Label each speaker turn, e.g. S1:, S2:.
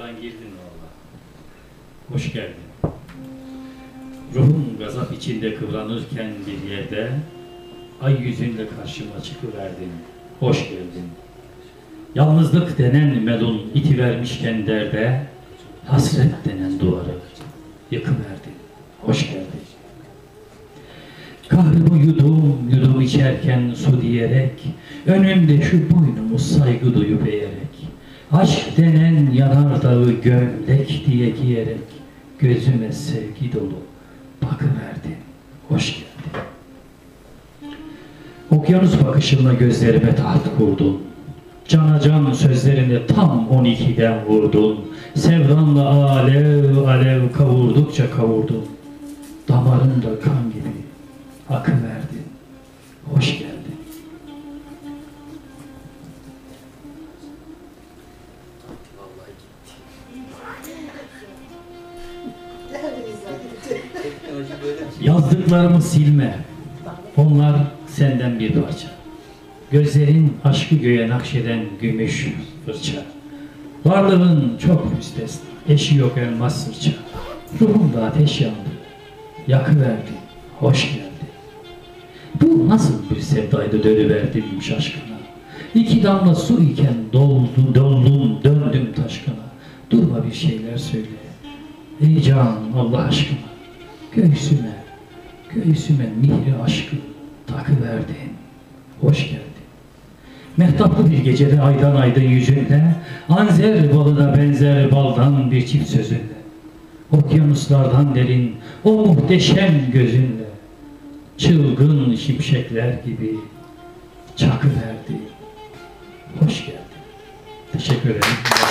S1: kapıdan girdin valla. Hoş geldin. Ruhum gazap içinde kıvranırken bir yerde ay yüzünle karşıma çıkıverdin. Hoş geldin. Yalnızlık denen melun iti vermişken derde hasret denen duvarı yıkıverdin. Hoş geldin. Kahrımı yudum yudum içerken su diyerek Önümde şu boynumu saygı duyup eğerek Aşk denen yanardağı gömlek diye giyerek Gözüme sevgi dolu bakıverdin Hoş geldin. Okyanus bakışınla gözlerime taht kurdun. Cana can sözlerini tam 12'den vurdun. Sevdanla alev alev kavurdukça kavurdun. Damarımda kan gibi akıverdin. Yazdıklarımı silme. Onlar senden bir parça. Gözlerin aşkı göğe nakşeden gümüş fırça. Varlığın çok müstesna. Eşi yok elmas sırça. Ruhumda ateş yandı. Yakıverdi. Hoş geldi. Bu nasıl bir sevdaydı dönüverdim şaşkına. İki damla su iken doldu, doldum, döndüm taşkına. Durma bir şeyler söyle. Ey can Allah aşkına. Göğsüme, göğsüme mihri aşkı takıverdin. Hoş geldin. Mehtaplı bir gecede aydan aydın yüzünde, anzer balına benzer baldan bir çift sözünde. Okyanuslardan derin, o muhteşem gözünle, çılgın şimşekler gibi çakıverdi. Hoş geldin. Teşekkür ederim.